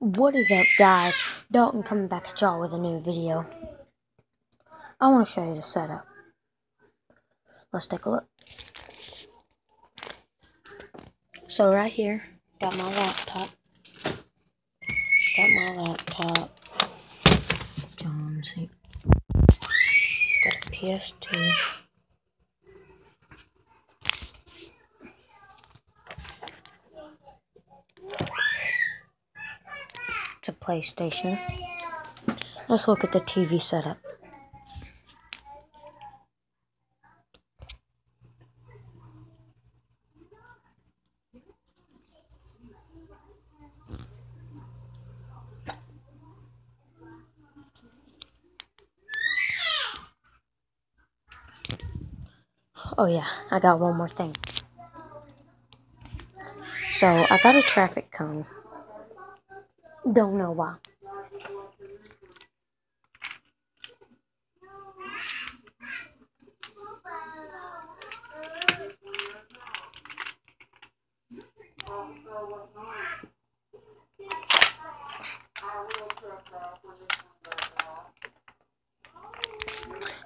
What is up guys? Dalton coming back at y'all with a new video. I want to show you the setup. Let's take a look. So right here, got my laptop. Got my laptop. John see. Got a PS2. A PlayStation. Let's look at the TV setup. Oh yeah, I got one more thing. So I got a traffic cone. Don't know why.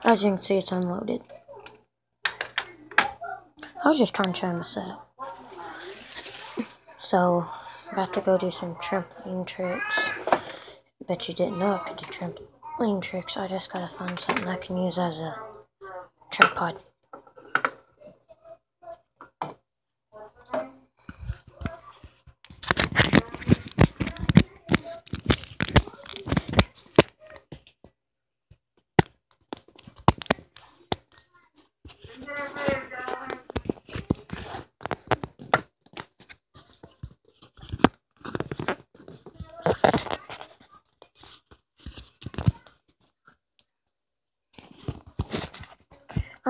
As you can see, it's unloaded. I was just trying to show my setup. So, about to go do some trampoline tricks. Bet you didn't know I could do trampoline tricks. I just gotta find something I can use as a tripod.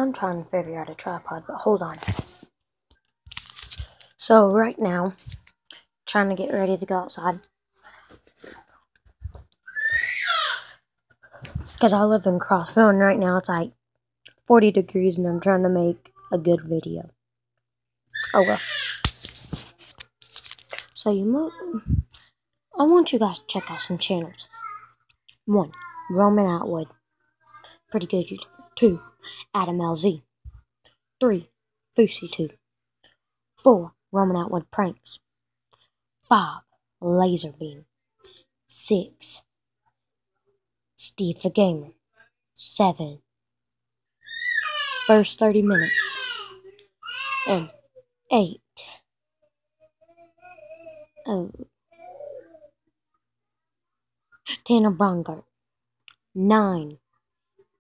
I'm trying to figure out a tripod, but hold on. So right now, trying to get ready to go outside. Because I live in Crossville and right now it's like 40 degrees and I'm trying to make a good video. Oh well. So you move. I want you guys to check out some channels. One, Roman Atwood. Pretty good. Two, Adam LZ. 3. FouseyTube. 4. Roman Atwood Pranks. 5. LazarBeam. 6. Steve the Gamer. 7. First 30 minutes. And 8. Oh. Tanner Braungardt. 9.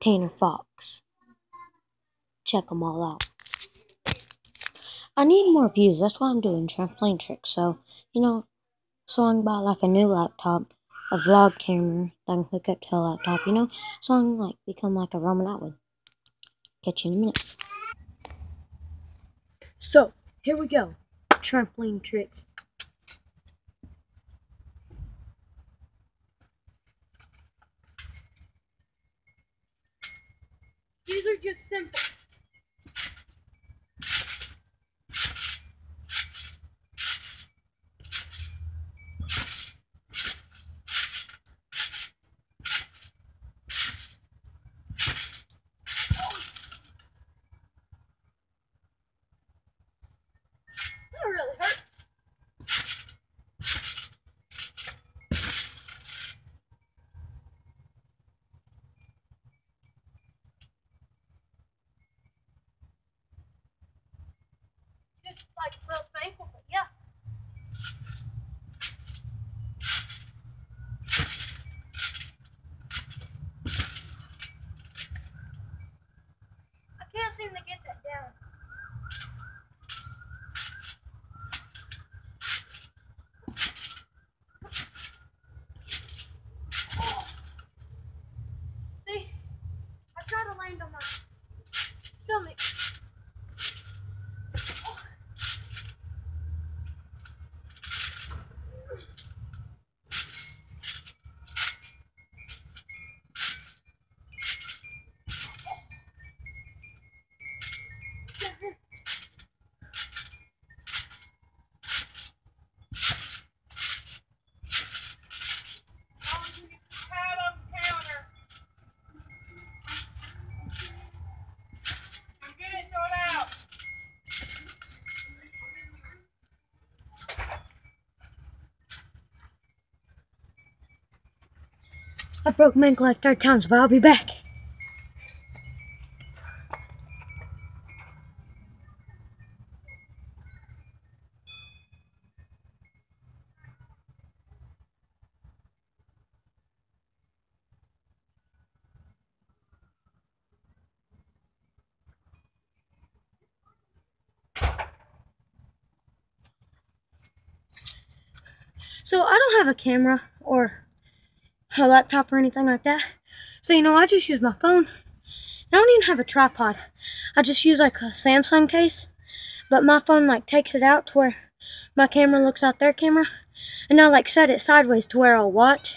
Tanner Fox check them all out. I need more views. That's why I'm doing trampoline tricks. So, you know, so I can buy like a new laptop, a vlog camera that I can hook up to a laptop, you know, so I can like become like a Roman Atwood. Catch you in a minute. So, here we go. Trampoline tricks. These are just simple. like real thankful I broke my ankle like third times, but I'll be back. So I don't have a camera or a laptop or anything like that. So you know, I just use my phone. I don't even have a tripod. I just use like a Samsung case. But my phone like takes it out to where my camera looks out their camera. And I like set it sideways to where I'll watch.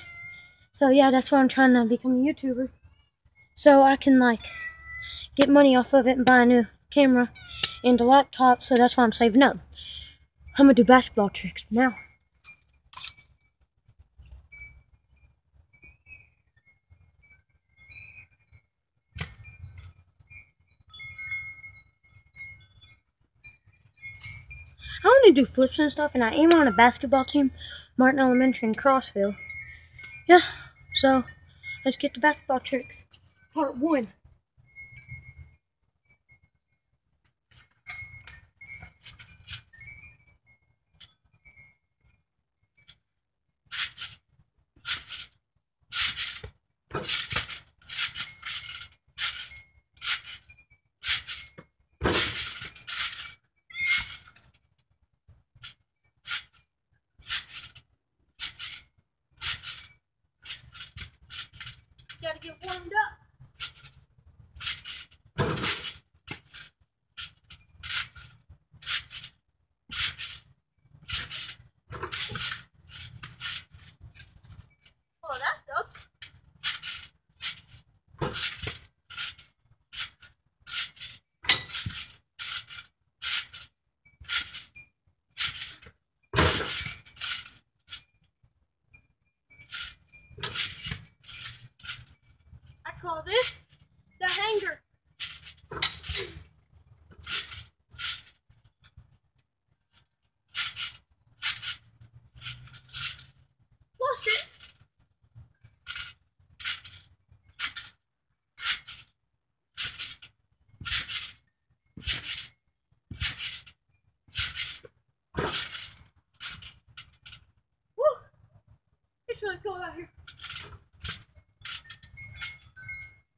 So yeah, that's why I'm trying to become a YouTuber. So I can like get money off of it and buy a new camera and a laptop. So that's why I'm saving up. I'm gonna do basketball tricks now. Do flips and stuff, and I am on a basketball team, Martin Elementary in Crossville. Yeah, so let's get to basketball tricks. Part one. Gotta get warmed up. Oh, that's stuck. I call this the hanger. Lost it. Woo! It's really cold out here.